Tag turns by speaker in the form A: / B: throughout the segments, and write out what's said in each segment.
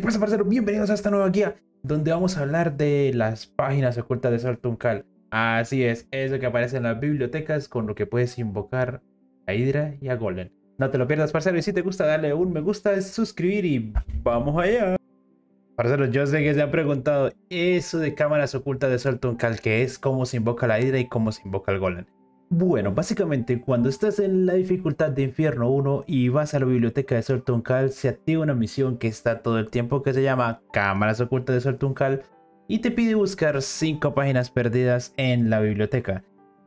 A: ¿Qué pasa, parceros? Bienvenidos a esta nueva guía donde vamos a hablar de las páginas ocultas de Sortunkal. Así es, eso que aparece en las bibliotecas con lo que puedes invocar a Hydra y a Golem. No te lo pierdas, parceros, y si te gusta, dale un me gusta, suscribir y vamos allá. Parceros, yo sé que se han preguntado eso de cámaras ocultas de Sortunkal, que es cómo se invoca la Hydra y cómo se invoca el Golem. Bueno, básicamente cuando estás en la dificultad de Infierno 1 y vas a la biblioteca de Sortunkal, se activa una misión que está todo el tiempo que se llama Cámaras Ocultas de Sortunkal y te pide buscar 5 páginas perdidas en la biblioteca.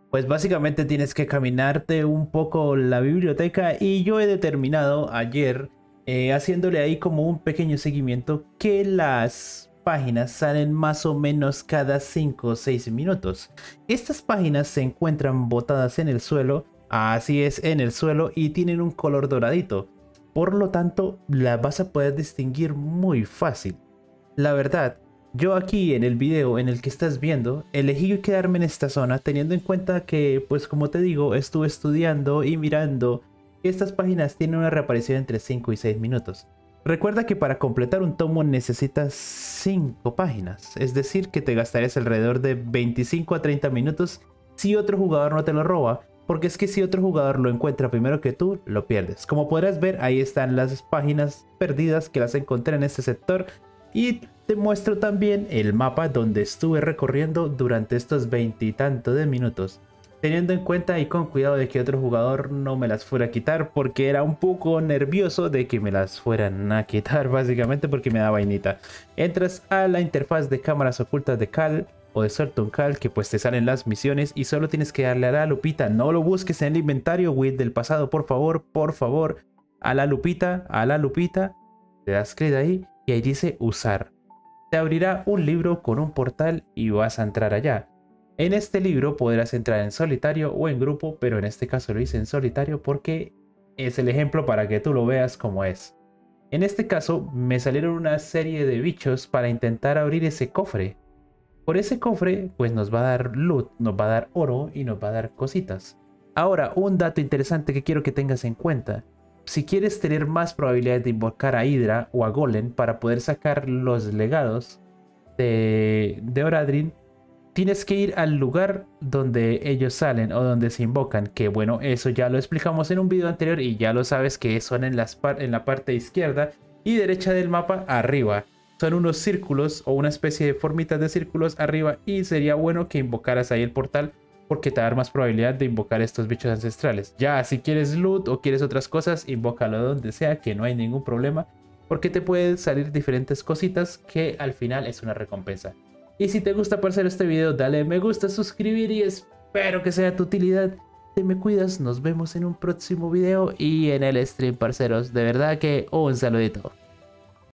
A: Pues básicamente tienes que caminarte un poco la biblioteca y yo he determinado ayer, eh, haciéndole ahí como un pequeño seguimiento, que las páginas salen más o menos cada 5 o 6 minutos. Estas páginas se encuentran botadas en el suelo, así es, en el suelo y tienen un color doradito. Por lo tanto, las vas a poder distinguir muy fácil. La verdad, yo aquí en el video en el que estás viendo, elegí quedarme en esta zona teniendo en cuenta que, pues como te digo, estuve estudiando y mirando estas páginas tienen una reaparición entre 5 y 6 minutos. Recuerda que para completar un tomo necesitas 5 páginas, es decir que te gastarías alrededor de 25 a 30 minutos si otro jugador no te lo roba, porque es que si otro jugador lo encuentra primero que tú, lo pierdes. Como podrás ver, ahí están las páginas perdidas que las encontré en este sector y te muestro también el mapa donde estuve recorriendo durante estos veintitantos de minutos teniendo en cuenta y con cuidado de que otro jugador no me las fuera a quitar porque era un poco nervioso de que me las fueran a quitar básicamente porque me da vainita. Entras a la interfaz de cámaras ocultas de Cal o de Certain Cal que pues te salen las misiones y solo tienes que darle a la lupita. No lo busques en el inventario with del pasado por favor, por favor. A la lupita, a la lupita. Le das clic ahí y ahí dice usar. Te abrirá un libro con un portal y vas a entrar allá. En este libro podrás entrar en solitario o en grupo, pero en este caso lo hice en solitario porque es el ejemplo para que tú lo veas como es. En este caso me salieron una serie de bichos para intentar abrir ese cofre. Por ese cofre pues nos va a dar loot, nos va a dar oro y nos va a dar cositas. Ahora, un dato interesante que quiero que tengas en cuenta. Si quieres tener más probabilidades de invocar a Hydra o a Golem para poder sacar los legados de, de Oradrin, tienes que ir al lugar donde ellos salen o donde se invocan. Que bueno, eso ya lo explicamos en un video anterior y ya lo sabes que son en, las la parte izquierda y derecha del mapa arriba. Son unos círculos o una especie de formitas de círculos arriba y sería bueno que invocaras ahí el portal porque te da más probabilidad de invocar estos bichos ancestrales. Ya, si quieres loot o quieres otras cosas, invócalo donde sea, que no hay ningún problema, porque te pueden salir diferentes cositas que al final es una recompensa. Y si te gusta por este video, dale me gusta, suscribir y espero que sea de tu utilidad. Te me cuidas, nos vemos en un próximo video y en el stream, parceros. De verdad que un saludito.